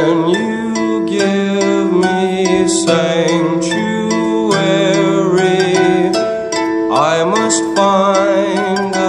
Can you give me sanctuary? I must find.